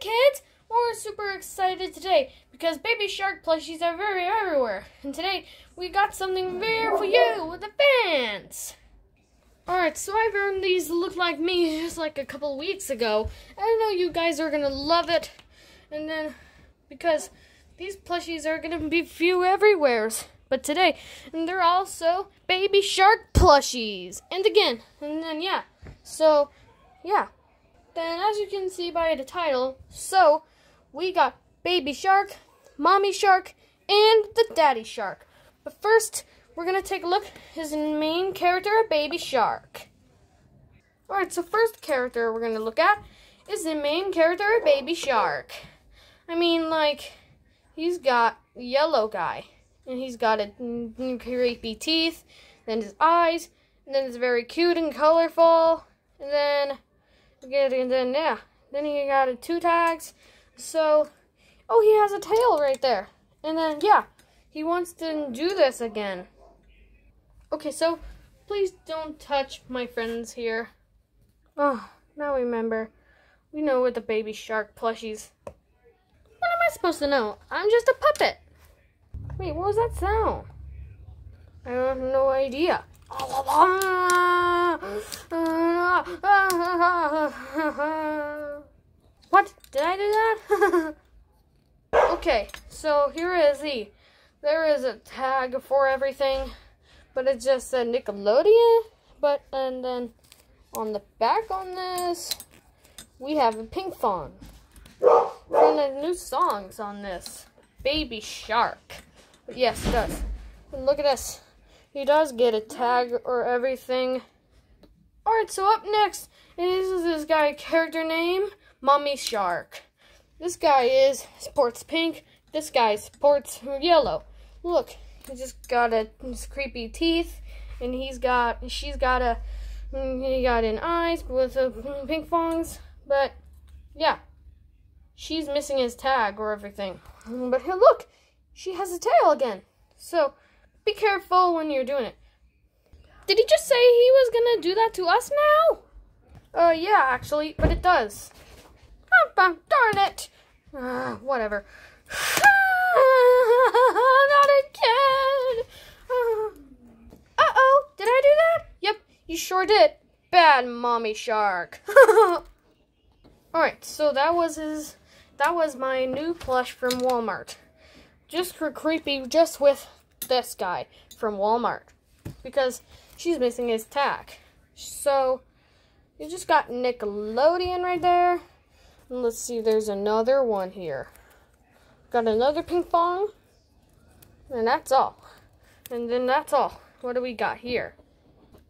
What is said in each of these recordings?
kids! We're super excited today because baby shark plushies are very everywhere. And today we got something rare for you, with the fans! Alright, so I've earned these look like me just like a couple weeks ago. I know you guys are gonna love it. And then, because these plushies are gonna be few everywheres. But today, and they're also baby shark plushies. And again, and then yeah. So, yeah. Then as you can see by the title, so we got baby shark, mommy shark, and the daddy shark. But first, we're gonna take a look his main character, baby shark. Alright, so first character we're gonna look at is the main character, baby shark. I mean, like, he's got yellow guy, and he's got a creepy teeth, then his eyes, and then it's very cute and colorful, and then and then yeah, then he got a two tags. So, oh, he has a tail right there. And then yeah, he wants to do this again. Okay, so please don't touch my friends here. Oh, now remember, we know what the baby shark plushies. What am I supposed to know? I'm just a puppet. Wait, what was that sound? I have no idea. What? Did I do that? okay, so here is the. There is a tag for everything, but it just said Nickelodeon. But, and then on the back on this, we have a Pinkfong. From the new songs on this. Baby Shark. Yes, it does. And look at this. He does get a tag or everything. Alright, so up next is this guy character name, Mommy Shark. This guy is sports pink. This guy sports yellow. Look, he just got a his creepy teeth, and he's got she's got a he got an eyes with a Pinkfongs. But yeah, she's missing his tag or everything. But here, look, she has a tail again. So be careful when you're doing it. Did he just say he was gonna do that to us now? Uh, yeah, actually, but it does. Oh, darn it! Uh, whatever. Not again! Uh-oh, did I do that? Yep, you sure did. Bad mommy shark. Alright, so that was his, that was my new plush from Walmart. Just for creepy, just with this guy from Walmart. Because she's missing his tack. So, you just got Nickelodeon right there. And let's see, there's another one here. Got another Pinkfong. And that's all. And then that's all. What do we got here?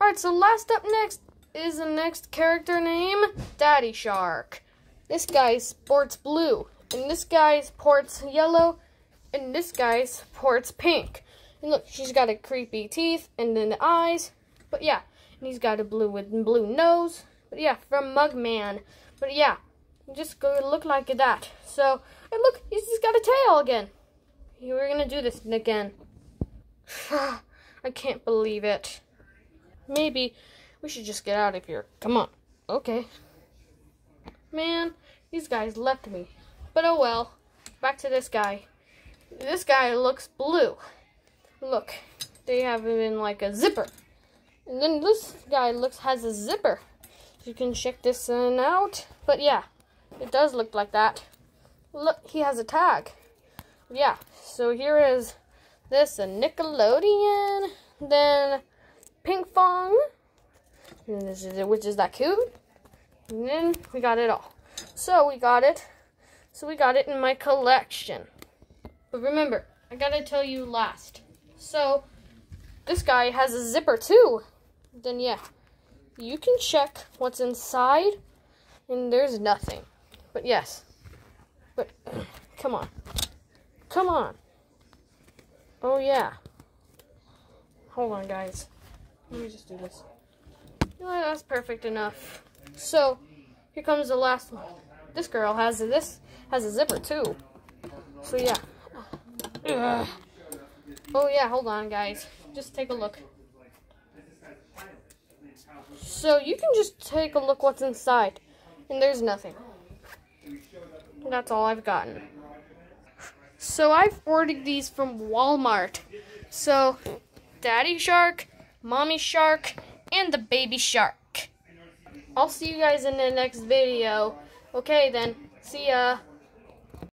Alright, so last up next is the next character name, Daddy Shark. This guy sports blue. And this guy sports yellow. And this guy sports pink. And look, she's got a creepy teeth and then the eyes. But yeah, and he's got a blue with blue nose. But yeah, from Mugman. But yeah, just go look like that. So, and look, he's, he's got a tail again. We're gonna do this again. I can't believe it. Maybe we should just get out of here. Come on. Okay. Man, these guys left me. But oh well. Back to this guy. This guy looks blue. Look, they have him in like a zipper. And then this guy looks has a zipper. You can check this one out. But yeah, it does look like that. Look, he has a tag. Yeah, so here is this a Nickelodeon, then pink Pinkfong, which is that cute. And then we got it all. So we got it. So we got it in my collection. But remember, I gotta tell you last. So, this guy has a zipper too. Then yeah, you can check what's inside, and there's nothing. But yes, but come on, come on. Oh yeah. Hold on, guys. Let me just do this. That's perfect enough. So, here comes the last one. This girl has this has a zipper too. So yeah. Ugh. Oh yeah, hold on guys. Just take a look. So you can just take a look what's inside. And there's nothing. that's all I've gotten. So I've ordered these from Walmart. So, Daddy Shark, Mommy Shark, and the Baby Shark. I'll see you guys in the next video. Okay then, see ya.